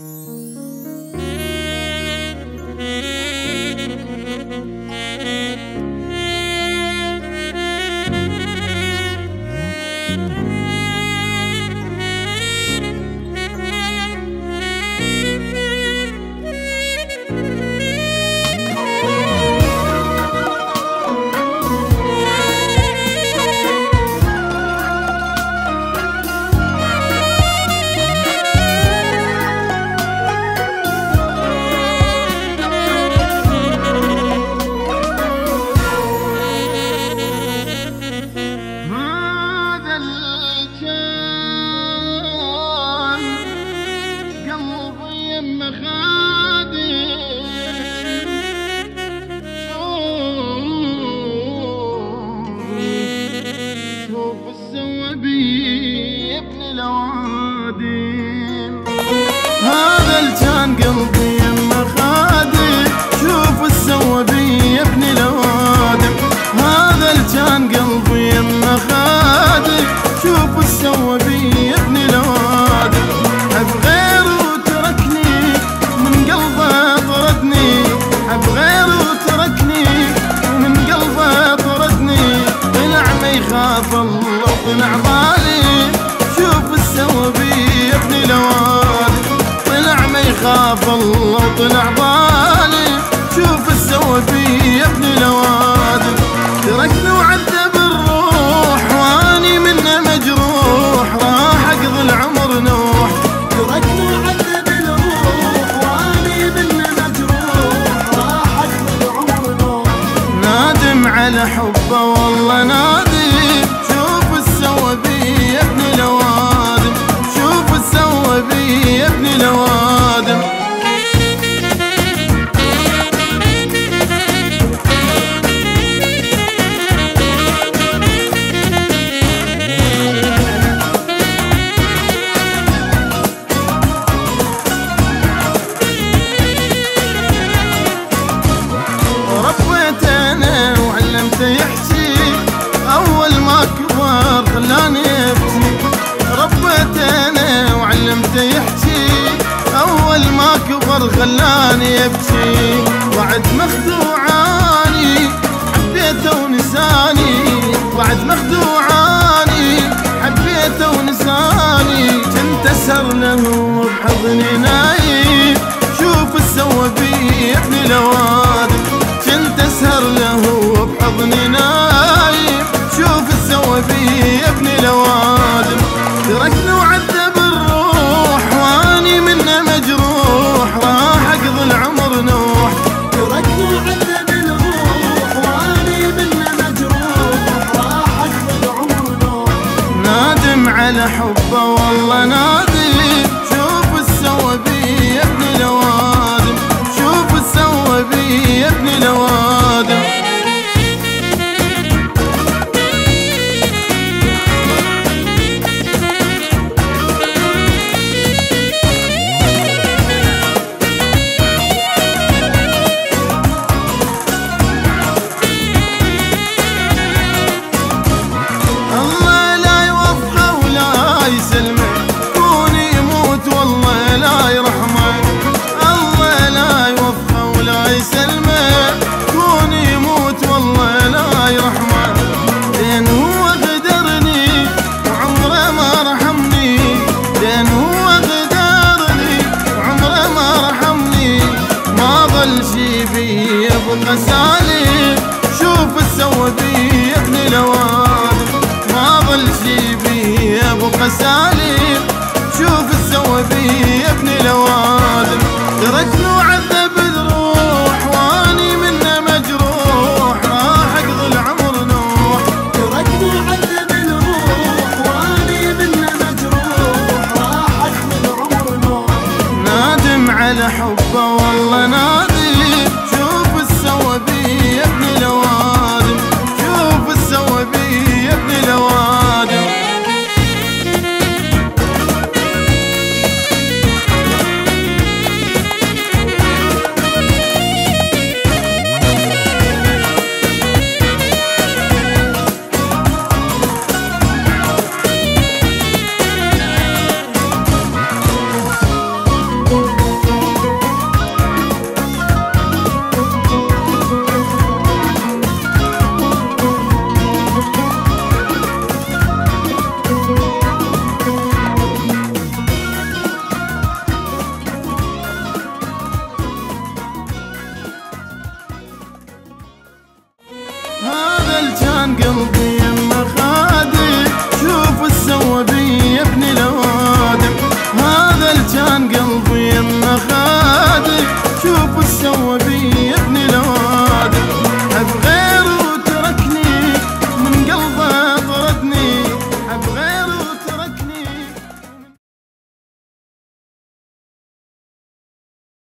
هذا شوف السوى بي ابن الأوادم هذا الكان قلبي طلع ظالم شوف السوى بي يا ابن الأوادم. تركني وعذب الروح وأني منه مجروح. راح أقضي العمر نوح. تركني وعذب الروح وأني منه مجروح. راح أقضي العمر نوح. نادم على حبه والله نادم. خلاني أبكي. بعد مخدوعاني حبيته ونساني. بعد مخدوعاني حبيته ونساني. كنت اسهر له بحضني نايم. حبه والله نادم سالم شوف السوى بي يا ابن الاوادم ما ظل شي بي يبقى سالم شوف السوى بي يا ابن الاوادم تركني وعذب الروح وأني منه مجروح. راح أقضي العمر نوح. تركني وعذب الروح وأني منه مجروح. راح اقضي العمر نوح. نادم على حبه العربي يا ابن لو